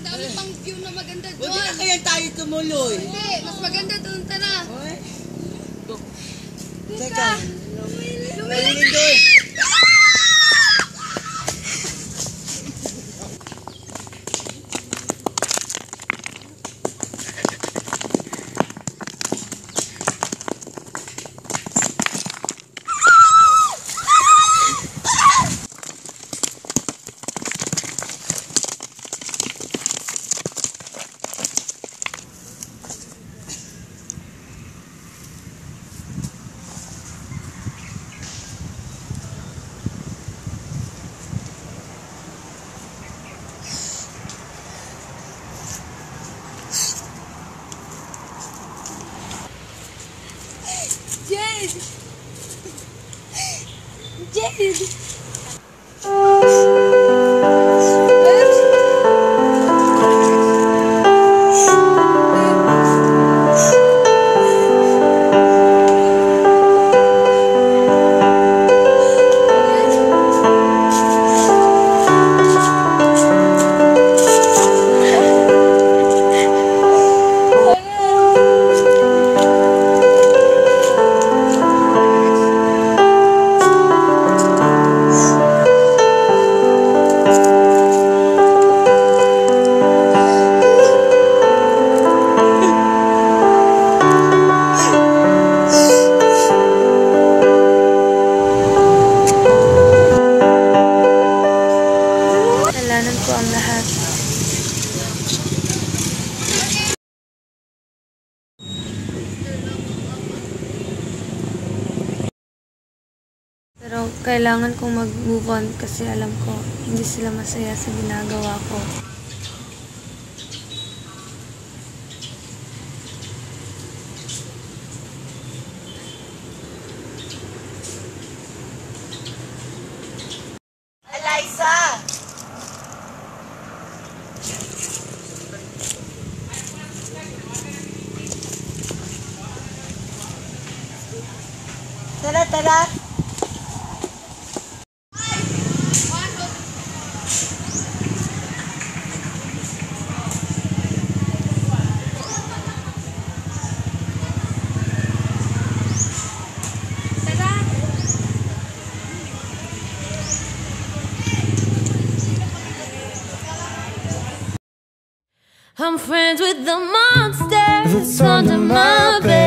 view na maganda Huwag doon. na kaya tayo tumuloy. Hindi, mas maganda doon. Tara. Teka. Lumilip doon. Девять. Девять. Ko ang lahat. Pero kailangan kong mag-move on kasi alam ko hindi sila masaya sa ginagawa ko. Eliza! Tara, tara. I'm friends with the monster that's under my bed.